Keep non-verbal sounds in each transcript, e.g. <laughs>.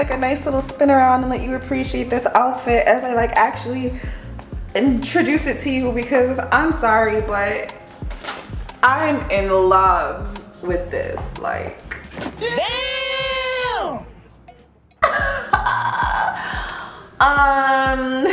like a nice little spin around and let you appreciate this outfit as I like actually introduce it to you because I'm sorry, but I'm in love with this. Like, Damn! <laughs> um,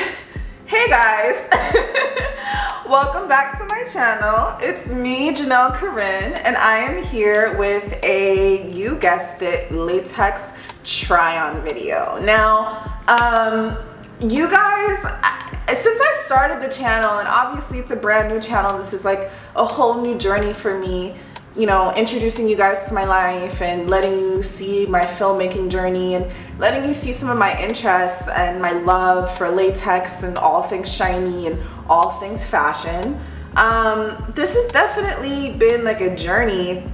hey guys. <laughs> Welcome back to my channel. It's me, Jheanelle Corine, and I am here with a, you guessed it, latex try-on video. Now, um, you guys, since I started the channel, and obviously it's a brand new channel, this is like a whole new journey for me, you know, introducing you guys to my life and letting you see my filmmaking journey and letting you see some of my interests and my love for latex and all things shiny and all things fashion. Um, this has definitely been like a journey,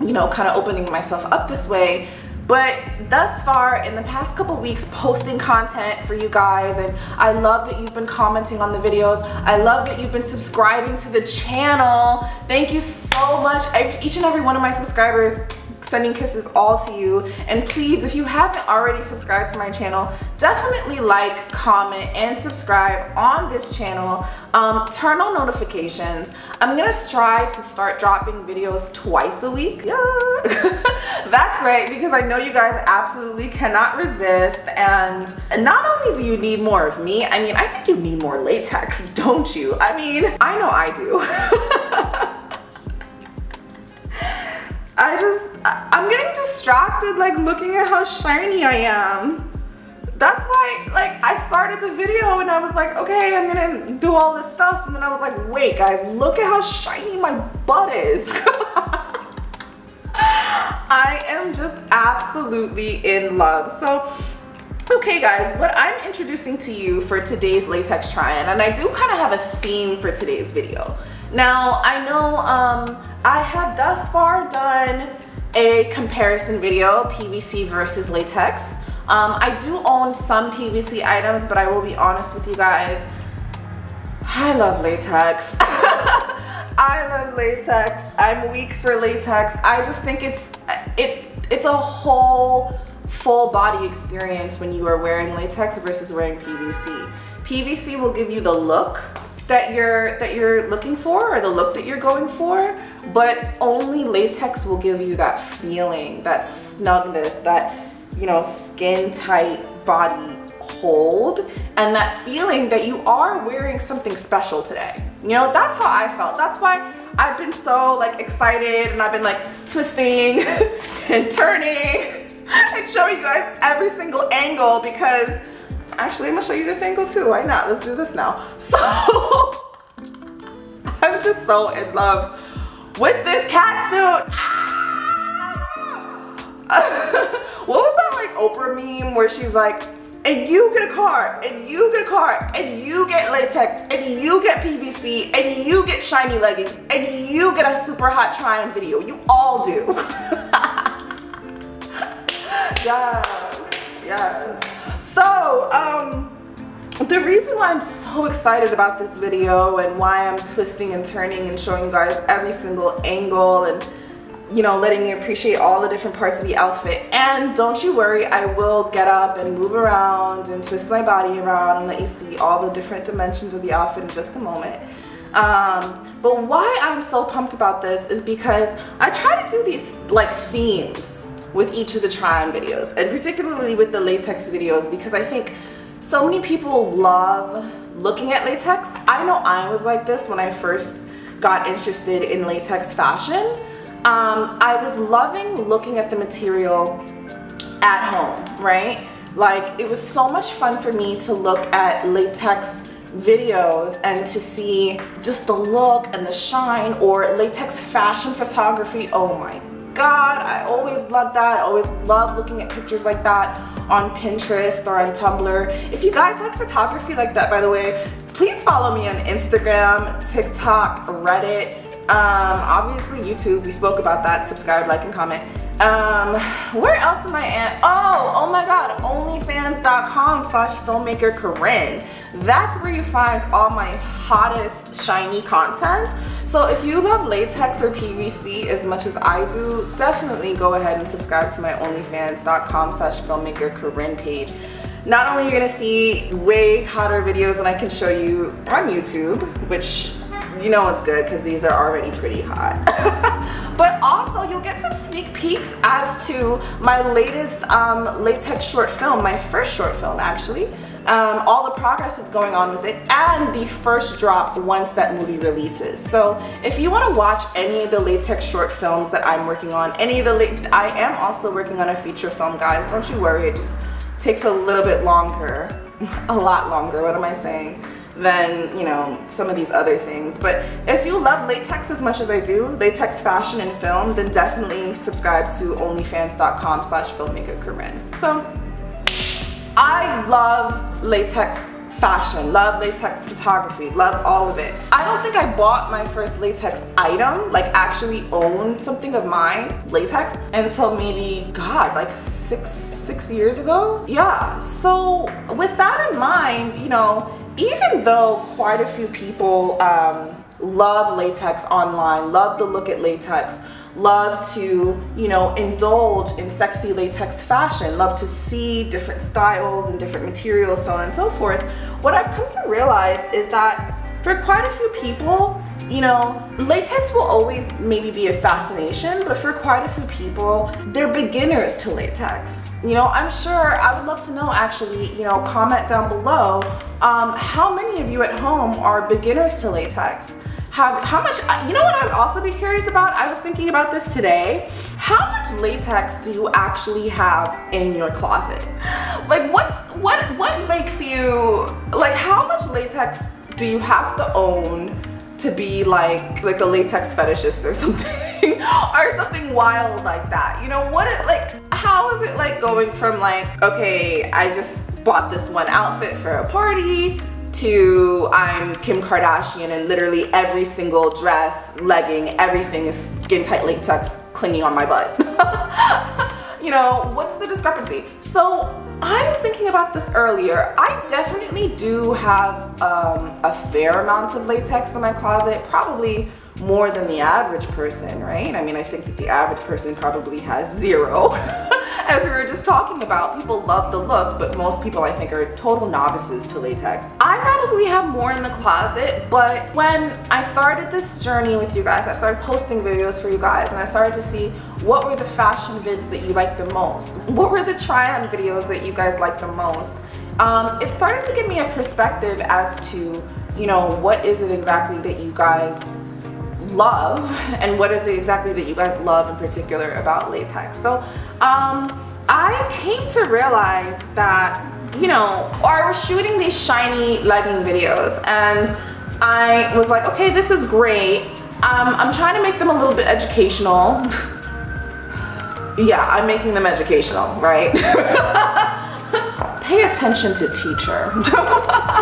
you know, kind of opening myself up this way. But thus far, in the past couple weeks, posting content for you guys, and I love that you've been commenting on the videos. I love that you've been subscribing to the channel. Thank you so much. each and every one of my subscribers, sending kisses all to you. And please, if you haven't already subscribed to my channel, definitely like, comment, and subscribe on this channel. Um, turn on notifications. I'm gonna try to start dropping videos twice a week. Yeah, <laughs> that's right, because I know you guys absolutely cannot resist. And not only do you need more of me, I mean, I think you need more latex, <laughs> don't you? I mean, I know I do. <laughs> I just, I'm getting distracted like looking at how shiny I am. That's why like I started the video and I was like, okay, I'm gonna do all this stuff. And then I was like, wait guys, look at how shiny my butt is. <laughs> I am just absolutely in love. So Okay guys, what I'm introducing to you for today's latex try-on, and I do kind of have a theme for today's video. Now, I know um, I have thus far done a comparison video, PVC versus latex. Um, I do own some PVC items, but I will be honest with you guys, I love latex. <laughs> I love latex. I'm weak for latex. I just think it's it it's a whole full body experience when you are wearing latex versus wearing PVC. PVC will give you the look that you're that you're looking for or the look that you're going for but only latex will give you that feeling that snugness that you know skin tight body hold and that feeling that you are wearing something special today. You know that's how I felt. That's why I've been so like excited and I've been like twisting <laughs> and turning <laughs> and showing you guys every single angle because Actually, I'm gonna show you this angle too. Why not? Let's do this now. <laughs> So, I'm just so in love with this cat suit. Ah! <laughs> what was that like Oprah meme where she's like, and you get a car, and you get a car, and you get latex, and you get PVC, and you get shiny leggings, and you get a super hot try-on video. You all do. <laughs> yes, yes. So, um, the reason why I'm so excited about this video and why I'm twisting and turning and showing you guys every single angle and you know, letting you appreciate all the different parts of the outfit. And don't you worry, I will get up and move around and twist my body around and let you see all the different dimensions of the outfit in just a moment. Um, but why I'm so pumped about this is because I try to do these like themes with each of the try-on videos and particularly with the latex videos because I think so many people love looking at latex. I know I was like this when I first got interested in latex fashion. Um, I was loving looking at the material at home, right? Like it was so much fun for me to look at latex videos and to see just the look and the shine or latex fashion photography. Oh my God, I always love that. I always love looking at pictures like that on Pinterest or on Tumblr. If you guys like photography like that, by the way, please follow me on Instagram, TikTok, Reddit, Um, obviously YouTube, we spoke about that. Subscribe, like, and comment. Um, where else am I at? Oh, oh my God, onlyfans.com slash filmmaker Corine. That's where you find all my hottest shiny content. So if you love latex or PVC as much as I do, definitely go ahead and subscribe to my onlyfans.com slash filmmaker Corine page. Not only are you gonna see way hotter videos than I can show you on YouTube, which you know it's good because these are already pretty hot. <laughs> but also you'll get some sneak peeks as to my latest um, latex short film, my first short film actually. Um, all the progress that's going on with it and the first drop once that movie releases. So if you want to watch any of the latex short films that I'm working on, any of the I am also working on a feature film guys, don't you worry, it just takes a little bit longer, <laughs> a lot longer, what am I saying? than you know some of these other things but if you love latex as much as I do latex fashion and film then definitely subscribe to onlyfans.com slash filmmaker Corine so I love latex fashion, love latex photography, love all of it. I don't think I bought my first latex item, like actually owned something of mine, latex, until maybe, God, like six, six years ago? Yeah, so with that in mind, you know, even though quite a few people um, love latex online, love the look at latex, love to, you know, indulge in sexy latex fashion, love to see different styles and different materials, so on and so forth, what I've come to realize is that for quite a few people, you know, latex will always maybe be a fascination, but for quite a few people, they're beginners to latex. You know, I'm sure I would love to know actually, you know, comment down below, um, how many of you at home are beginners to latex? Have, how much, uh, you know what I would also be curious about? I was thinking about this today. How much latex do you actually have in your closet? Like what's, what, what makes you, like how much latex do you have to own to be like like a latex fetishist or <laughs> something or something wild like that you know what it like how is it like going from like okay I just bought this one outfit for a party to I'm Kim Kardashian and literally every single dress, legging, everything is skin tight latex clinging on my butt. <laughs> you know, what's the discrepancy? So I was thinking about this earlier. I definitely do have um, a fair amount of latex in my closet, probably more than the average person, right? I mean, I think that the average person probably has zero. <laughs> As we were just talking about, people love the look, but most people I think are total novices to latex. I probably have more in the closet, but when I started this journey with you guys, I started posting videos for you guys and I started to see what were the fashion vids that you liked the most? What were the try-on videos that you guys liked the most? Um, it started to give me a perspective as to, you know, what is it exactly that you guys love and what is it exactly that you guys love in particular about latex. So um, I came to realize that, you know, I was shooting these shiny legging videos and I was like, okay, this is great. Um, I'm trying to make them a little bit educational. yeah, I'm making them educational, right? <laughs> Pay attention to teacher. <laughs>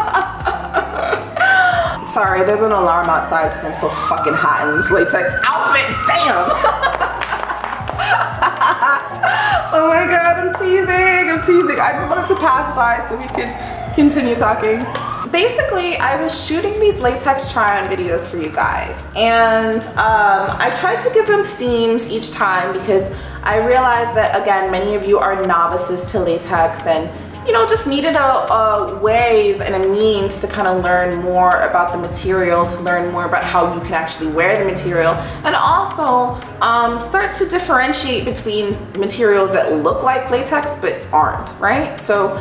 Sorry, there's an alarm outside because I'm so fucking hot in this latex outfit. Damn. <laughs> oh my god, I'm teasing. I'm teasing. I just wanted to pass by so we could continue talking. Basically, I was shooting these latex try-on videos for you guys and um, I tried to give them themes each time because I realized that, again, many of you are novices to latex and you know, just needed a, a, ways and a means to kind of learn more about the material, to learn more about how you can actually wear the material, and also um, start to differentiate between materials that look like latex but aren't, right? So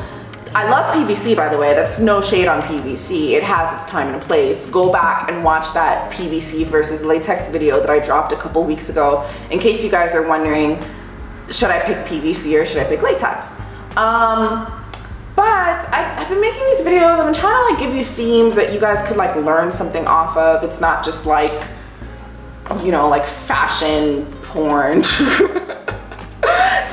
I love PVC by the way, that's no shade on PVC. It has its time and place. Go back and watch that PVC versus latex video that I dropped a couple weeks ago in case you guys are wondering, should I pick PVC or should I pick latex? Um, but I, have been making these videos, I've been trying to like give you themes that you guys could like learn something off of. It's not just like, you know, like fashion porn. <laughs> it's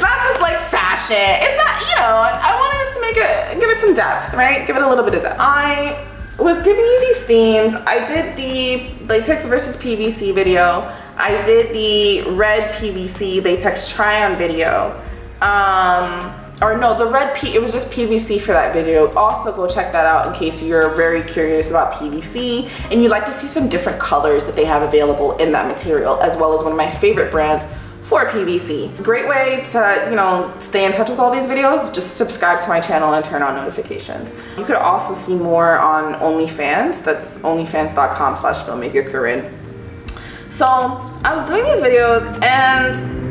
not just like fashion. It's not, you know, I wanted to make it, give it some depth, right? Give it a little bit of depth. I was giving you these themes. I did the latex versus PVC video. I did the red PVC latex try on video. Um, or no, the red P, it was just PVC for that video. Also go check that out in case you're very curious about PVC and you'd like to see some different colors that they have available in that material, as well as one of my favorite brands, for PVC. Great way to, you know, stay in touch with all these videos, just subscribe to my channel and turn on notifications. You could also see more on OnlyFans, that's onlyfans.com slash filmmaker Corine. So I was doing these videos and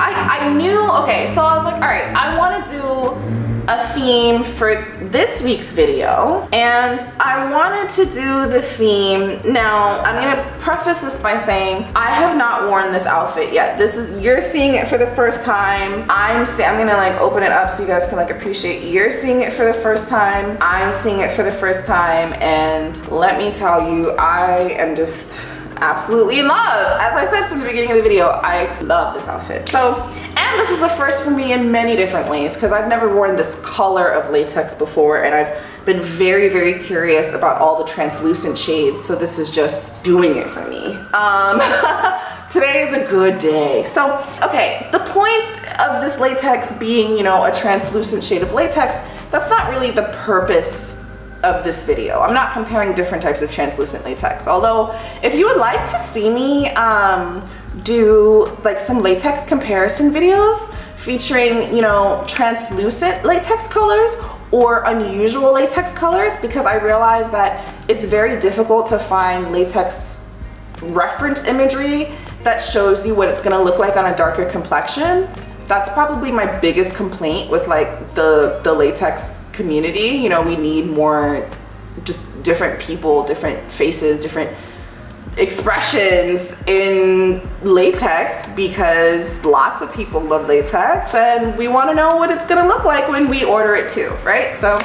I, I knew, okay, so I was like, all right, I wanna do a theme for this week's video and I wanted to do the theme now I'm gonna preface this by saying I have not worn this outfit yet. This is you're seeing it for the first time. I'm I'm gonna like open it up so you guys can like appreciate. You're seeing it for the first time. I'm seeing it for the first time and let me tell you I am just absolutely in love. As I said from the beginning of the video, I love this outfit. So, and this is a first for me in many different ways because I've never worn this color of latex before and I've been very, very curious about all the translucent shades. So this is just doing it for me. Um, <laughs> today is a good day. So, okay, the point of this latex being, you know, a translucent shade of latex, that's not really the purpose of this video. I'm not comparing different types of translucent latex. Although if you would like to see me um, do like some latex comparison videos featuring, you know, translucent latex colors or unusual latex colors because I realize that it's very difficult to find latex reference imagery that shows you what it's gonna look like on a darker complexion. That's probably my biggest complaint with like the, the latex community. You know, we need more just different people, different faces, different expressions in latex because lots of people love latex and we want to know what it's going to look like when we order it too, right? So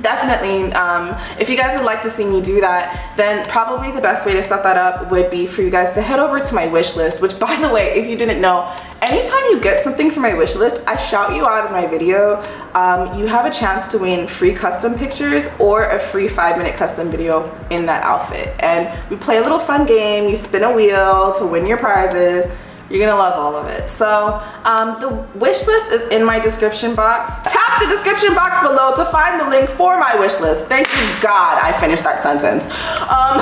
definitely um, if you guys would like to see me do that then probably the best way to set that up would be for you guys to head over to my wish list which <laughs> by the way if you didn't know anytime you get something from my wish list I shout you out in my video um, you have a chance to win free custom pictures or a free five minute custom video in that outfit and we play a little fun game you spin a wheel to win your prizes you're gonna love all of it. So um, the wish list is in my description box. Tap the description box below to find the link for my wish list. Thank you God I finished that sentence. Um,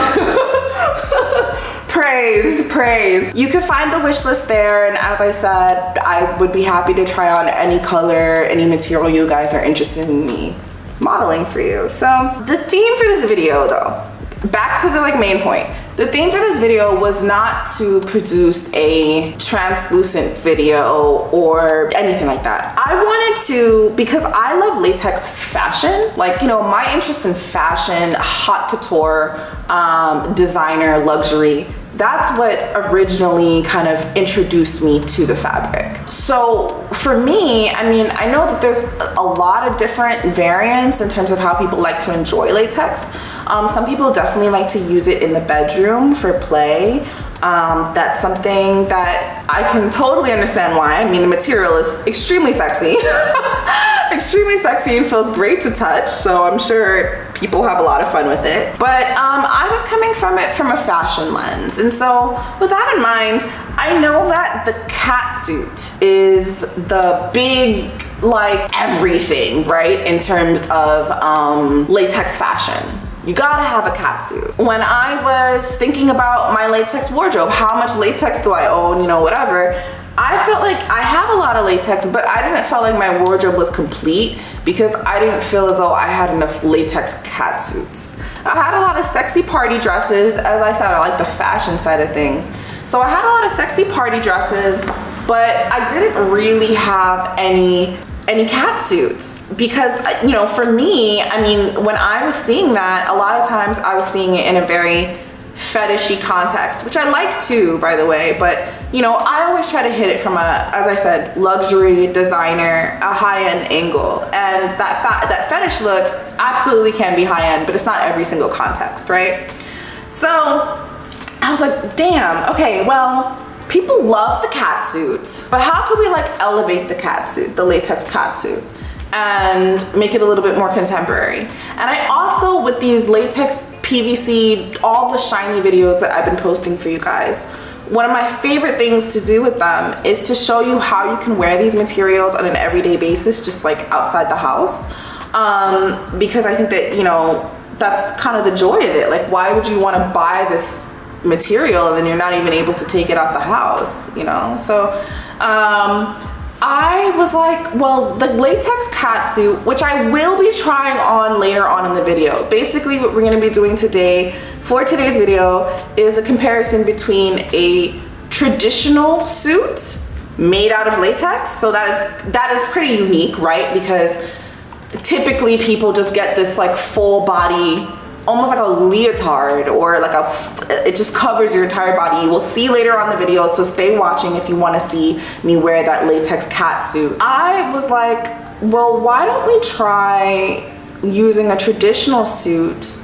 <laughs> praise, praise. You can find the wish list there and as I said, I would be happy to try on any color, any material you guys are interested in me modeling for you. So the theme for this video though, back to the like main point. The theme for this video was not to produce a translucent video or anything like that. I wanted to, because I love latex fashion, like, you know, my interest in fashion, haute couture, um, designer, luxury, that's what originally kind of introduced me to the fabric. So for me, I mean, I know that there's a lot of different variants in terms of how people like to enjoy latex. Um, some people definitely like to use it in the bedroom for play. Um, that's something that I can totally understand why. I mean, the material is extremely sexy. <laughs> extremely sexy and feels great to touch. So I'm sure people have a lot of fun with it. But um, I was coming from it from a fashion lens. And so with that in mind, I know that the cat suit is the big like everything, right? In terms of um, latex fashion. You gotta have a cat suit. When I was thinking about my latex wardrobe, how much latex do I own, you know, whatever, I felt like I have a lot of latex, but I didn't feel like my wardrobe was complete because I didn't feel as though I had enough latex cat suits. I had a lot of sexy party dresses. As I said, I like the fashion side of things. So I had a lot of sexy party dresses, but I didn't really have any any cat suits because uh, you know for me I mean when I was seeing that a lot of times I was seeing it in a very fetishy context, which I like too, by the way, but you know, I always try to hit it from a, as I said, luxury, designer, a high-end angle. And that, that fetish look absolutely can be high-end, but it's not every single context, right? So I was like, damn, okay, well, people love the cat suit, but how could we like elevate the cat suit, the latex cat suit? and make it a little bit more contemporary. And I also, with these latex PVC, all the shiny videos that I've been posting for you guys, one of my favorite things to do with them is to show you how you can wear these materials on an everyday basis, just like outside the house. Um, because I think that, you know, that's kind of the joy of it. Like, why would you want to buy this material and then you're not even able to take it out the house, you know? So, um, I was like, well, the latex catsuit, which I will be trying on later on in the video. Basically, what we're gonna be doing today for today's video is a comparison between a traditional suit made out of latex. So that is that is pretty unique, right? Because typically people just get this like full body almost like a leotard or like a it just covers your entire body. You will see later on the video so stay watching if you want to see me wear that latex cat suit. I was like well why don't we try using a traditional suit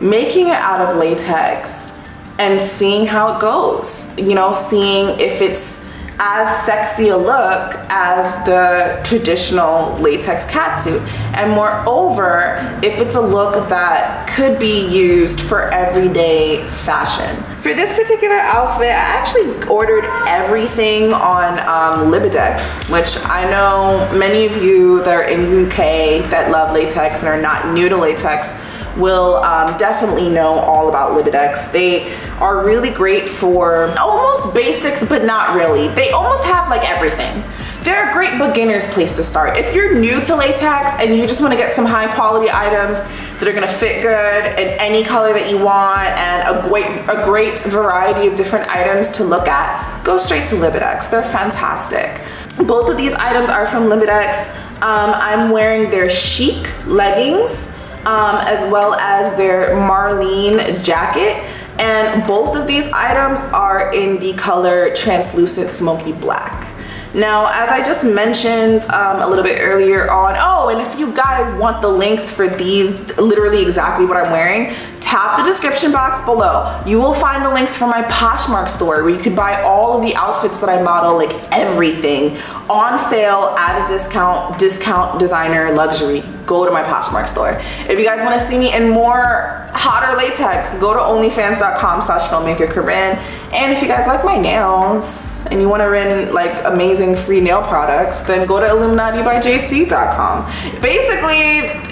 making it out of latex and seeing how it goes you know seeing if it's as sexy a look as the traditional latex catsuit. And moreover, if it's a look that could be used for everyday fashion. For this particular outfit, I actually ordered everything on um, Libidex, which I know many of you that are in UK that love latex and are not new to latex will um, definitely know all about Libidex. They are really great for almost basics, but not really. They almost have like everything. They're a great beginner's place to start. If you're new to latex and you just wanna get some high quality items that are gonna fit good in any color that you want and a great, a great variety of different items to look at, go straight to Libidex. They're fantastic. Both of these items are from Libidex. Um, I'm wearing their chic leggings um, as well as their Marlene jacket. And both of these items are in the color translucent smoky black. Now, as I just mentioned um, a little bit earlier on, oh, and if you guys want the links for these, literally exactly what I'm wearing, tap the description box below. You will find the links for my Poshmark store where you could buy all of the outfits that I model, like everything, on sale at a discount, discount designer luxury. Go to my Poshmark store. If you guys wanna see me in more hotter latex, go to onlyfans.com slash filmmaker Corine. And if you guys like my nails and you wanna run like amazing free nail products, then go to illuminatibyjc.com. Basically,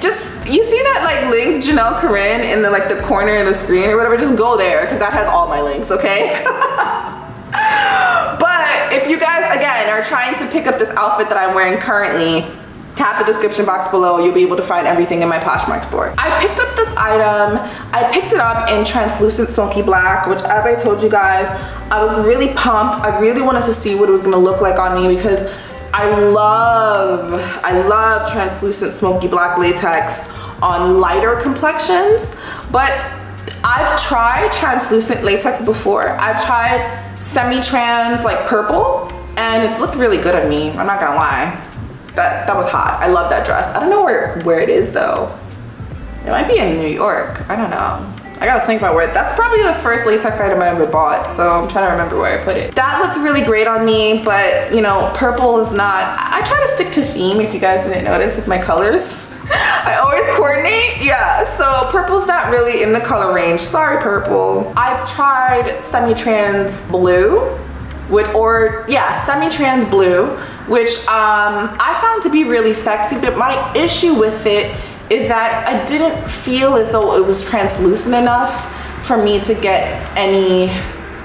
just you see that like link Jheanelle Corine in the like the corner of the screen or whatever? Just go there because that has all my links okay? <laughs> But if you guys again are trying to pick up this outfit that I'm wearing currently tap the description box below. You'll be able to find everything in my Poshmark store. I picked up this item. I picked it up in translucent smoky black which as I told you guys I was really pumped. I really wanted to see what it was gonna look like on me because I love, I love translucent smoky black latex on lighter complexions, but I've tried translucent latex before. I've tried semi-trans like purple and it's looked really good on me. I'm not gonna lie. That, that was hot. I love that dress. I don't know where, where it is though. It might be in New York. I don't know. I gotta think about where, that's probably the first latex item I ever bought, so I'm trying to remember where I put it. That looked really great on me, but you know, purple is not, I try to stick to theme if you guys didn't notice with my colors. <laughs> I always coordinate, yeah, so purple's not really in the color range. Sorry, purple. I've tried semi-trans blue, with, or yeah, semi-trans blue, which um, I found to be really sexy, but my issue with it is that I didn't feel as though it was translucent enough for me to get any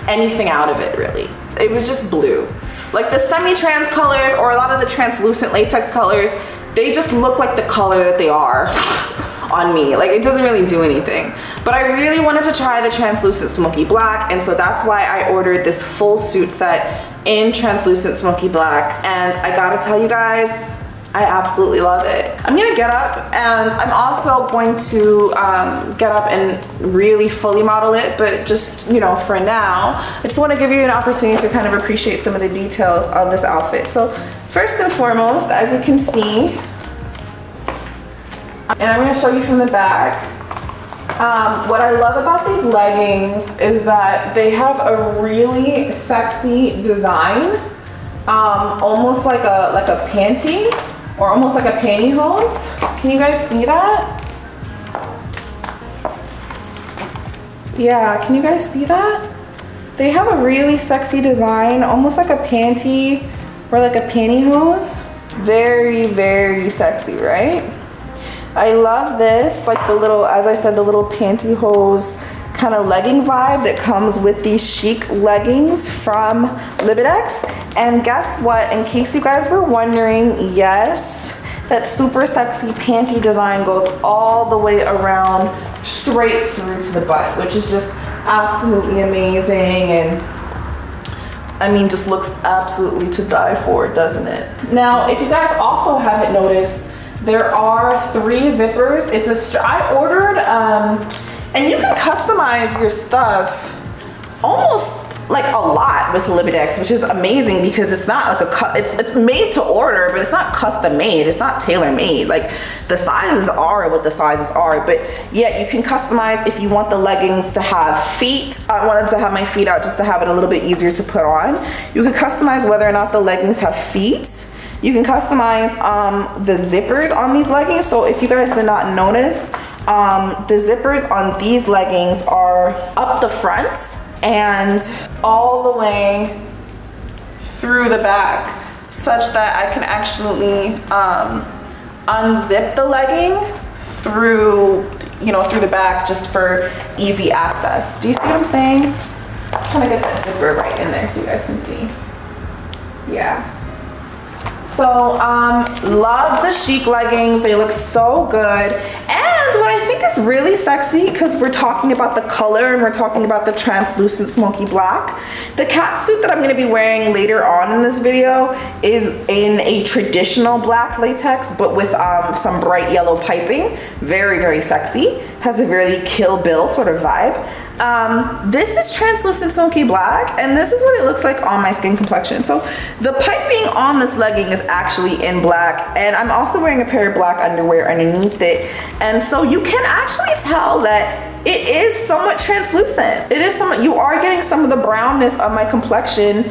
anything out of it really. It was just blue. Like the semi-trans colors or a lot of the translucent latex colors, they just look like the color that they are on me. Like it doesn't really do anything. But I really wanted to try the translucent smoky black and so that's why I ordered this full suit set in translucent smoky black and I gotta tell you guys, I absolutely love it. I'm gonna get up and I'm also going to um, get up and really fully model it, but just, you know, for now, I just wanna give you an opportunity to kind of appreciate some of the details of this outfit. So first and foremost, as you can see, and I'm gonna show you from the back, um, what I love about these leggings is that they have a really sexy design, um, almost like a like a panty or almost like a pantyhose. Can you guys see that? Yeah, can you guys see that? They have a really sexy design, almost like a panty or like a pantyhose. Very, very sexy, right? I love this, like the little, as I said, the little pantyhose kind of legging vibe that comes with these chic leggings from Libidex. And guess what? In case you guys were wondering, yes, that super sexy panty design goes all the way around straight through to the butt, which is just absolutely amazing and I mean just looks absolutely to die for, doesn't it? Now, if you guys also haven't noticed, there are three zippers. It's a, I ordered, um, and you can customize your stuff almost like a lot with Libidex, which is amazing because it's not like a it's it's made to order, but it's not custom made. It's not tailor made. Like the sizes are what the sizes are, but yet you can customize if you want the leggings to have feet. I wanted to have my feet out just to have it a little bit easier to put on. You can customize whether or not the leggings have feet. You can customize um, the zippers on these leggings. So if you guys did not notice, um, the zippers on these leggings are up the front and all the way through the back such that I can actually um, unzip the legging through, you know, through the back just for easy access. Do you see what I'm saying? I'm trying to get that zipper right in there so you guys can see. Yeah. So um, love the chic leggings. They look so good. And what I think is really sexy, because we're talking about the color and we're talking about the translucent smoky black, the cat suit that I'm gonna be wearing later on in this video is in a traditional black latex, but with um, some bright yellow piping. Very, very sexy. Has a really Kill Bill sort of vibe. Um, this is translucent smoky black and this is what it looks like on my skin complexion. So the piping on this legging is actually in black and I'm also wearing a pair of black underwear underneath it. And so you can actually tell that it is somewhat translucent. It is somewhat, you are getting some of the brownness of my complexion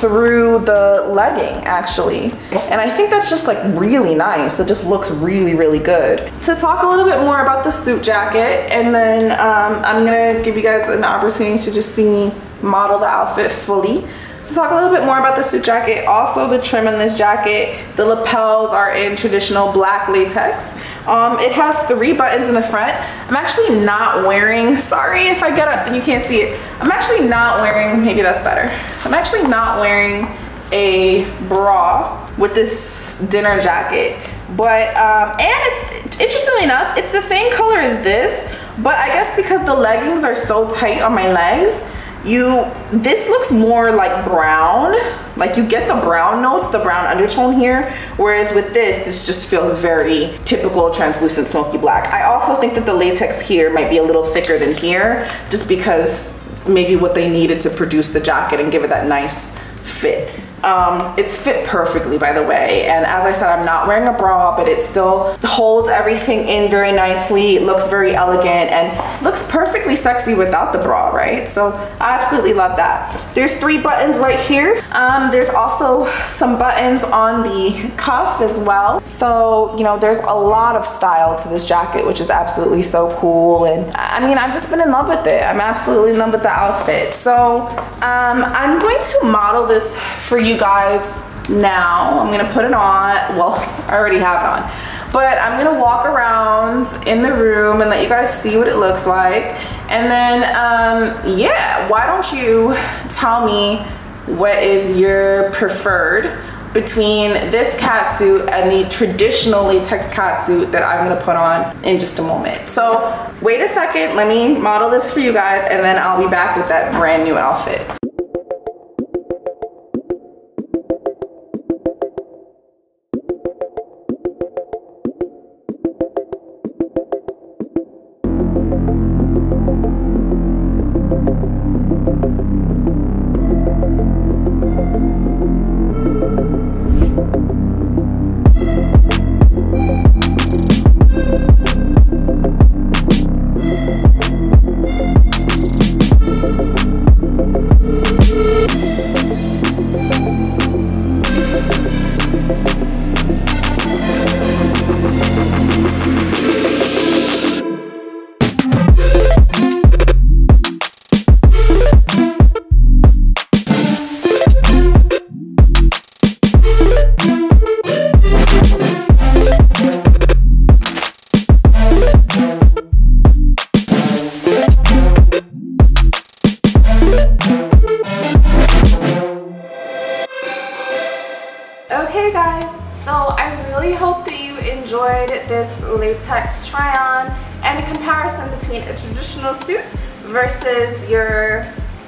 through the legging actually. And I think that's just like really nice. It just looks really, really good. To talk a little bit more about the suit jacket and then um, I'm gonna give you guys an opportunity to just see me model the outfit fully. To talk a little bit more about the suit jacket, also the trim in this jacket, the lapels are in traditional black latex. Um, it has three buttons in the front. I'm actually not wearing, sorry if I get up and you can't see it. I'm actually not wearing, maybe that's better. I'm actually not wearing a bra with this dinner jacket. But, um, and it's, interestingly enough, it's the same color as this, but I guess because the leggings are so tight on my legs, you this looks more like brown. Like you get the brown notes the brown undertone here whereas with this this just feels very typical translucent smoky black. I also think that the latex here might be a little thicker than here just because maybe what they needed to produce the jacket and give it that nice fit um, it's fit perfectly, by the way. And as I said, I'm not wearing a bra, but it still holds everything in very nicely. It looks very elegant and looks perfectly sexy without the bra, right? So I absolutely love that. There's three buttons right here. Um, there's also some buttons on the cuff as well. So, you know, there's a lot of style to this jacket, which is absolutely so cool. And I mean, I've just been in love with it. I'm absolutely in love with the outfit. So um, I'm going to model this for you you guys now. I'm gonna put it on. Well, <laughs> I already have it on. But I'm gonna walk around in the room and let you guys see what it looks like. And then, um, yeah, why don't you tell me what is your preferred between this cat suit and the traditional latex cat suit that I'm gonna put on in just a moment. So wait a second, let me model this for you guys and then I'll be back with that brand new outfit.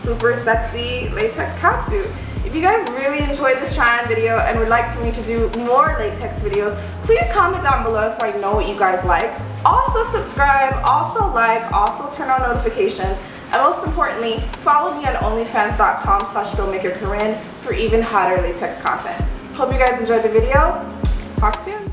Super sexy latex catsuit. If you guys really enjoyed this try-on video and would like for me to do more latex videos, please comment down below so I know what you guys like. Also subscribe, also like, also turn on notifications, and most importantly, follow me on onlyfans.com slash filmmakercorine for even hotter latex content. Hope you guys enjoyed the video. Talk soon.